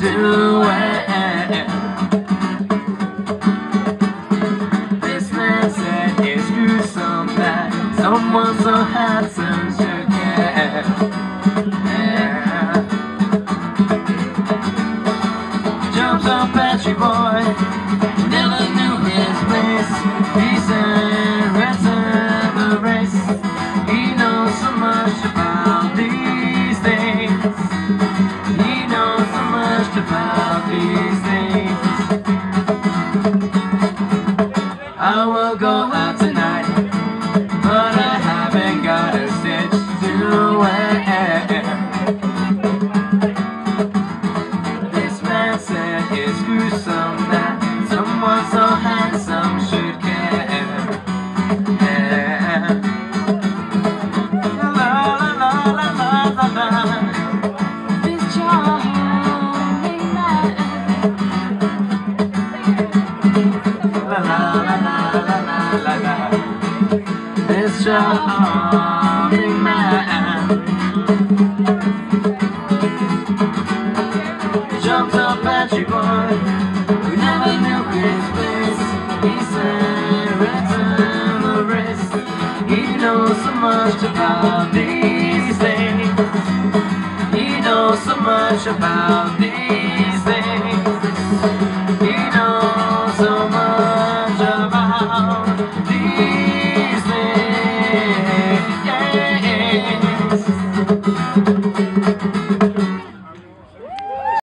to wear. This man said it's gruesome that someone so handsome should care. Yeah. Jumps on Patchy Boy, never knew his place. He said, return the race. He knows so much about will go out tonight, but I haven't got a stitch to wear. This man said it's gruesome that someone so handsome should care. La la la la la. This charming man. Jumped up at you, boy. We never knew his place. He said, return the rest. He knows so much about these things. He knows so much about these things.